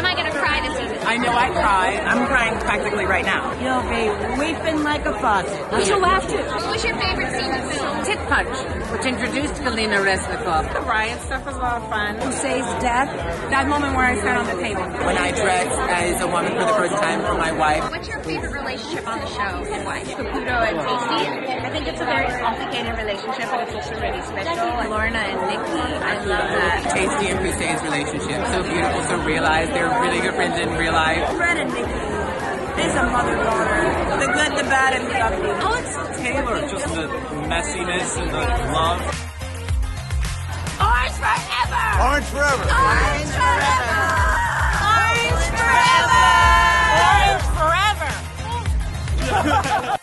Am I gonna cry this season? I know I cried. I'm crying practically right now. You'll be weeping like a faucet. You should laugh too. What was your favorite scene in the film? Tit Punch, which introduced Galina Reznikov. The riot stuff was a lot of fun. Who says death? That moment where I sat on the table. When I dressed as a woman for the first time for my wife. What's your favorite relationship on the show and why? Caputo and Taystee. I think it's a very complicated relationship, but it's also really special. Lorna and Nicky, I love that. Taystee and Hussein's relationship. So beautiful, so realized. They're really good friends in real life. Fred and Nicky. There's a mother-daughter. The good, the bad, and the ugly. Alex Taylor, just the messiness and the love. Orange forever! Orange forever. Orange forever! Orange forever! Orange forever!